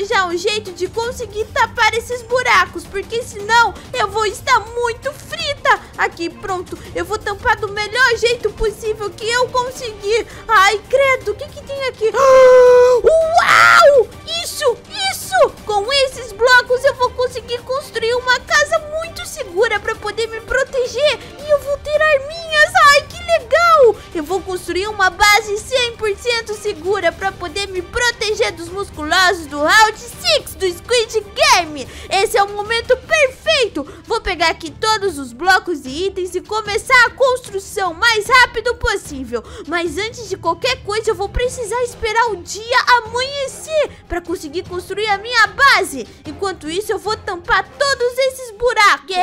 arranjar um jeito de conseguir tapar esses buracos, porque senão eu vou estar muito frita. Aqui, pronto. Eu vou tampar do melhor jeito possível que eu conseguir. Ai, credo, o que que tem aqui? Uau! Round 6 do Squid Game. Esse é o momento perfeito. Vou pegar aqui todos os blocos e itens e começar a construção mais rápido possível. Mas antes de qualquer coisa, eu vou precisar esperar o dia amanhecer para conseguir construir a minha base. Enquanto isso, eu vou tampar todos esses buracos.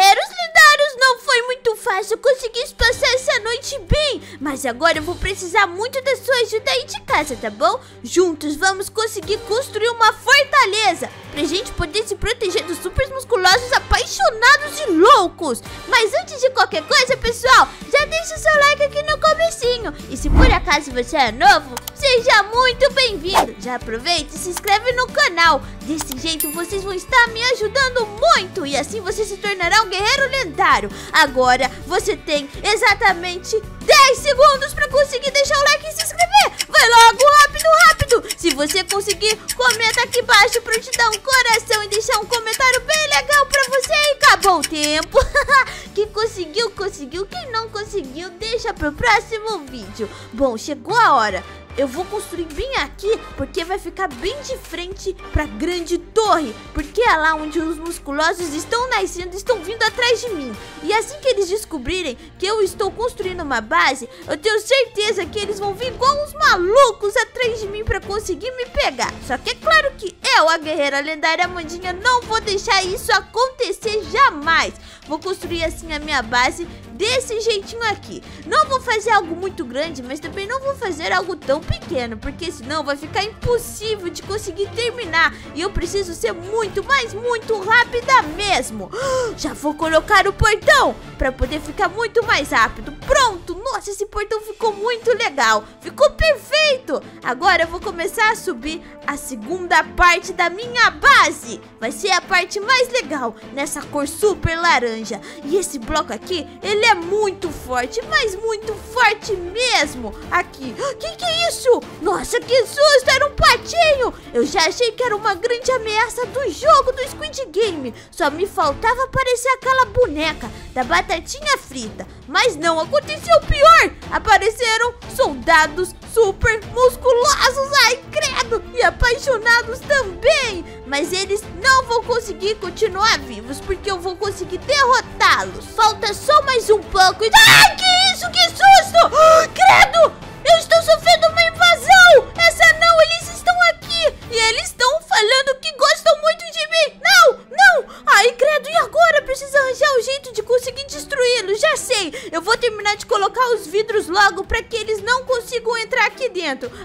Mas agora eu vou precisar muito da sua ajuda aí de casa, tá bom? Juntos vamos conseguir construir uma fortaleza pra gente poder se proteger dos super musculosos apaixonados e loucos. Mas antes de qualquer coisa, pessoal, já deixa o seu like aqui no comecinho. E se por acaso você é novo, seja muito bem-vindo. Já aproveita e se inscreve no canal. Desse jeito vocês vão estar me ajudando muito e assim você se tornará um guerreiro lendário. Agora você tem exatamente 10 segundos para conseguir deixar o like e se inscrever. Vai logo, rápido, rápido. Se você conseguir, comenta aqui embaixo para eu te dar um coração e deixar um comentário bem legal para você. E acabou o tempo. Quem conseguiu, conseguiu. Quem não conseguiu, deixa pro próximo vídeo. Bom, chegou a hora eu vou construir bem aqui, porque vai ficar bem de frente pra grande torre. Porque é lá onde os musculosos estão nascendo, estão vindo atrás de mim. E assim que eles descobrirem que eu estou construindo uma base, eu tenho certeza que eles vão vir igual uns malucos atrás de mim pra conseguir me pegar. Só que é claro que eu, a guerreira lendária Amandinha, não vou deixar isso acontecer jamais. Vou construir assim a minha base desse jeitinho aqui. Não vou fazer algo muito grande, mas também não vou fazer algo tão pequeno, porque senão vai ficar impossível de conseguir terminar. E eu preciso ser muito, mas muito rápida mesmo. Já vou colocar o portão para poder ficar muito mais rápido. Pronto! Nossa, esse portão ficou muito legal. Ficou perfeito! Agora eu vou começar a subir a segunda parte da minha base. Vai ser a parte mais legal, nessa cor super laranja. E esse bloco aqui, ele é muito forte, mas muito forte mesmo. Aqui, que que é isso? Nossa, que susto, era um patinho. Eu já achei que era uma grande ameaça do jogo do Squid Game. Só me faltava aparecer aquela boneca da batatinha frita. Mas não, aconteceu o pior. Apareceram soldados super musculosos, ai credo, e apaixonados também. Mas eles não vão conseguir continuar vivos, porque eu vou conseguir derrotá-los. Falta só mais um pouco e... Ai, que isso, que susto! Credo,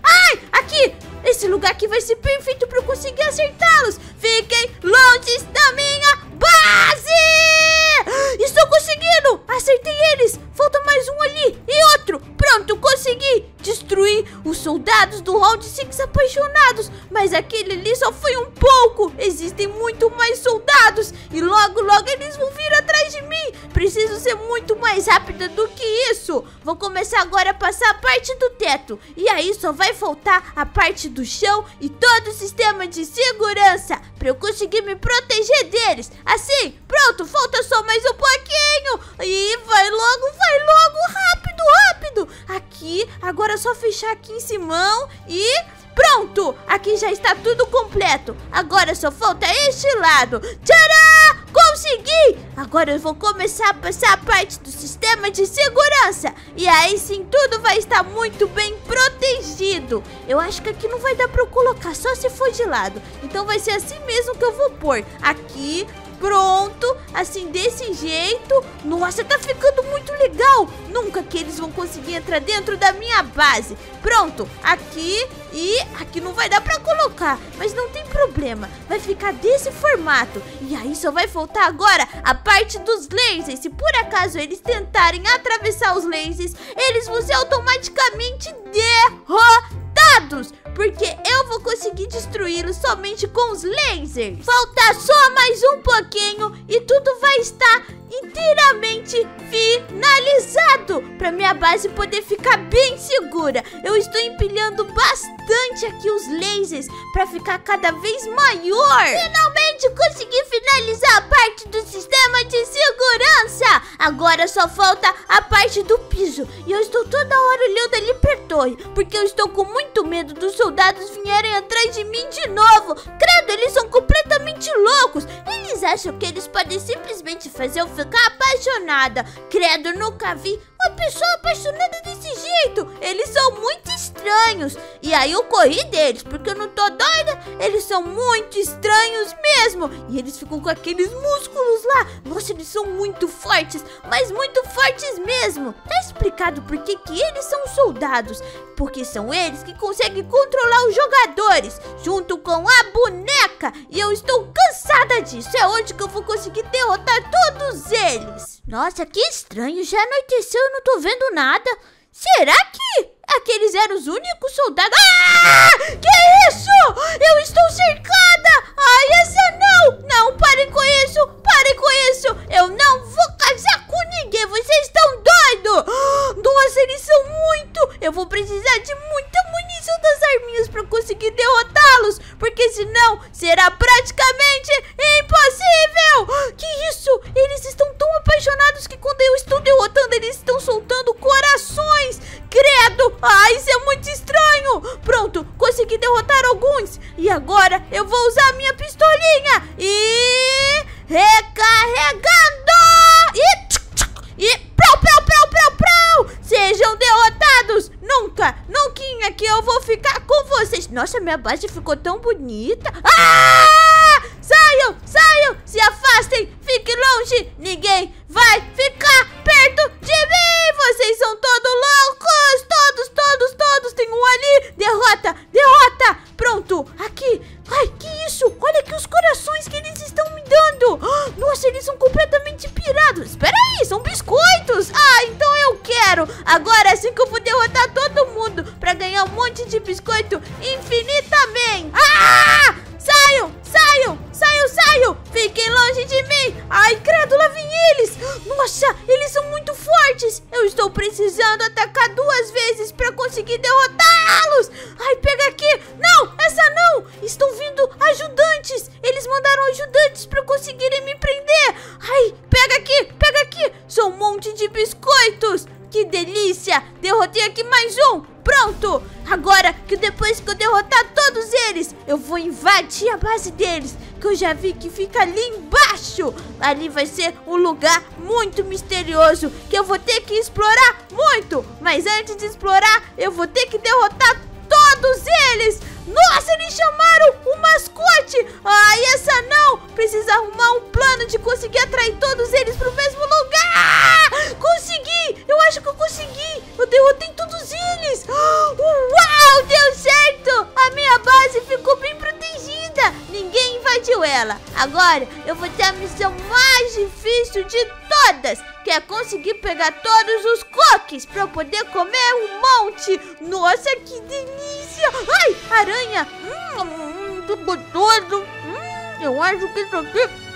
Ai, aqui. Esse lugar aqui vai ser perfeito para eu conseguir acertá-los. Fiquem longe da minha base. Estou conseguindo. Acertei eles. Falta mais um ali e outro. Pronto, consegui destruir os soldados do Round 6 apaixonados. Mas aquele ali só foi um pouco. Existem muito mais soldados. E logo, logo eles vão vir atrás ser muito mais rápida do que isso. Vou começar agora a passar a parte do teto. E aí só vai faltar a parte do chão e todo o sistema de segurança. Pra eu conseguir me proteger deles. Assim, pronto, falta só mais um pouquinho. E vai logo, vai logo, rápido, rápido. Aqui, agora é só fechar aqui em cima e... Pronto! Aqui já está tudo completo. Agora só falta este lado. Tcharam! Consegui! Agora eu vou começar a passar a parte do sistema de segurança. E aí sim tudo vai estar muito bem protegido. Eu acho que aqui não vai dar pra eu colocar, só se for de lado. Então vai ser assim mesmo que eu vou pôr. Aqui, pronto, assim desse jeito. Nossa, tá ficando muito legal. Nunca que eles vão conseguir entrar dentro da minha base. Pronto, aqui e aqui não vai dar pra colocar, mas não tem problema. Vai ficar desse formato. E aí só vai faltar agora a parte dos lasers. Se por acaso eles tentarem atravessar os lasers, eles vão ser automaticamente derrotados porque eu vou conseguir destruí-los somente com os lasers. Falta só mais um pouquinho e tudo vai estar inteiramente finalizado para minha base poder ficar bem segura. Eu estou empilhando bastante aqui os lasers para ficar cada vez maior. Finalmente consegui finalizar a parte do sistema de segurança. Agora só falta a parte do piso e eu estou toda hora olhando ali torre, porque eu estou com muito medo dos soldados vierem atrás de mim de novo. Eles são completamente loucos. Eles acham que eles podem simplesmente fazer eu ficar apaixonada. Credo, nunca vi uma pessoa apaixonada desse jeito. Eles são muito estranhos. E aí eu corri deles, porque eu não tô doida. Eles são muito estranhos mesmo. E eles ficam com aqueles músculos lá. Nossa, eles são muito fortes, mas muito fortes mesmo. Tá explicado por que, que eles são soldados. Porque são eles que conseguem controlar os jogadores, junto com a boneca. E eu estou cansada disso. É hoje que eu vou conseguir derrotar todos eles. Nossa, que estranho. Já anoiteceu, eu não tô vendo nada. Será que aqueles eram os únicos soldados? Ah! Que isso? Eu estou cercada! Ai, essa não! Não, parem com isso! Parem com isso! Eu não vou casar com ninguém! Vocês estão doidos! Nossa, eles são muito! Eu vou precisar de muita derrotá-los! Porque senão será praticamente impossível! Que isso? Eles estão tão apaixonados que quando eu estou derrotando, eles estão soltando corações! Credo! Ai, isso é muito estranho! Pronto, consegui derrotar alguns! E agora eu vou usar minha pistolinha! E... Recarregando! Nossa, minha base ficou tão bonita! Ah! De biscoitos! Que delícia! Derrotei aqui mais um! Pronto! Agora que depois que eu derrotar todos eles, eu vou invadir a base deles. Que eu já vi que fica ali embaixo. Ali vai ser um lugar muito misterioso que eu vou ter que explorar muito. Mas antes de explorar, eu vou ter que derrotar todos eles. Nossa, eles chamaram o mascote! Ai, essa não! Precisa arrumar um plano de conseguir atrair todos eles pro mesmo lugar! Consegui! Eu acho que eu consegui! Eu derrotei todos eles! Uau! Deu certo! A minha base ficou bem protegida! Ninguém invadiu ela! Agora eu vou ter a missão mais difícil de todas! Que é conseguir pegar todos os cookies pra eu poder comer um monte! Nossa, que delícia! Ai, aranha! Hum, hum, que gostoso! Hum, eu acho que isso aqui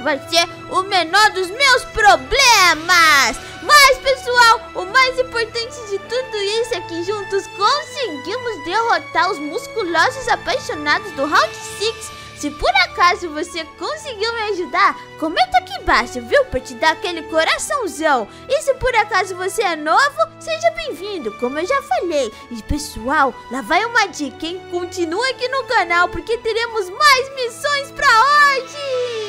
vai ser o menor dos meus problemas! Mas, pessoal, o mais importante de tudo isso é que juntos conseguimos derrotar os musculosos apaixonados do Round 6 se por acaso você conseguiu me ajudar, comenta aqui embaixo, viu? Pra te dar aquele coraçãozão. E se por acaso você é novo, seja bem-vindo, como eu já falei. E pessoal, lá vai uma dica, hein? Continua aqui no canal porque teremos mais missões pra hoje!